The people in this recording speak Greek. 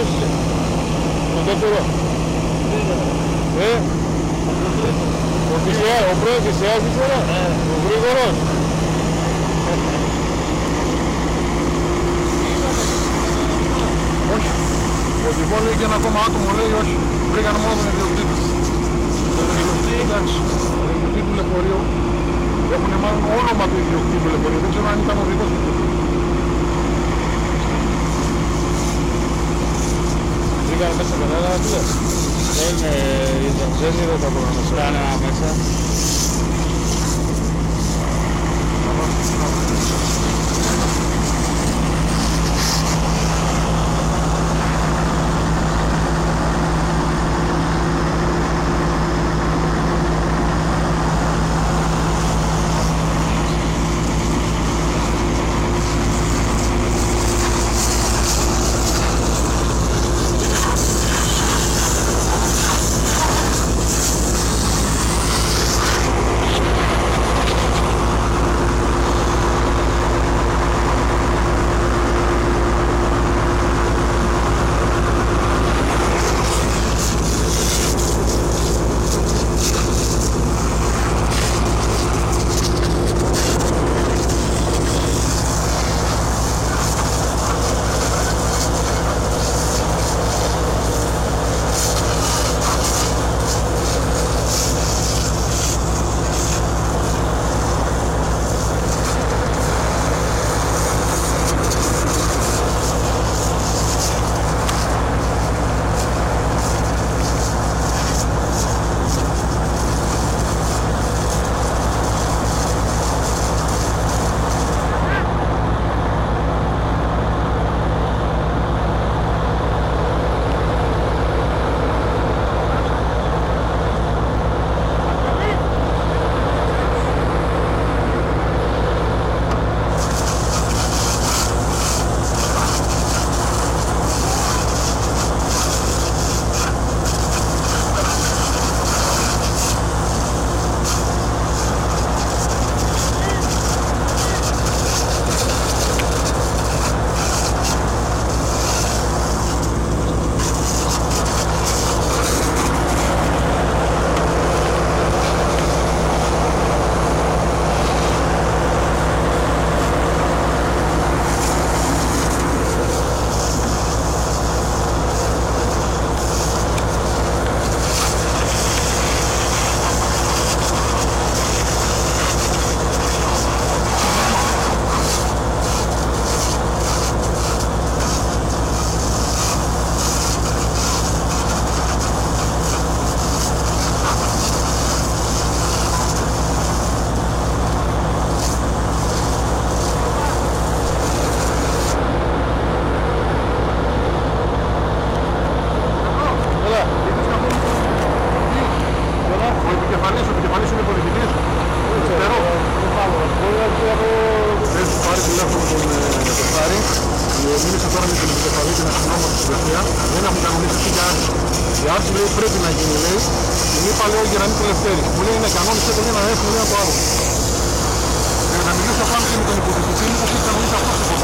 Ποιος είσαι. Ο Τόπουρο. Ε. Ο Φυσιάς, ο πρώτος Φυσιάς ήσερα. Ο γρήγορος. Όχι. Ο Τιβό λέει και ένα ακόμα άτομο λέει όχι. Βρήκαν μόνο τον ιδιοκτήτη. Τον ιδιοκτήτη, εντάξει. Τον ιδιοκτήτη του λεωφορείου. Έχουν μάλλον όνομα του ιδιοκτήτη του λεωφορείου. Δεν ξέρω αν ήταν ο δικός του. Βρήκαν μέσα κανένα τι λες. Δεν ε, είδα. Δεν είδα τα πράγματα. Κανένα μέσα. Φεβρουάρι. Ε, μίλησα τώρα με την επικεφαλή την αστυνόμο της Δεν έχουν κανονίσει τι. Η άρση πρέπει να γίνει λέει. Την είπα λέω για μην τελευταίρει. Μου λέει είναι κανόνισε το να έχουμε ένα άλλο. Για να μιλήσω πάνω και με τον κανονίσει αυτό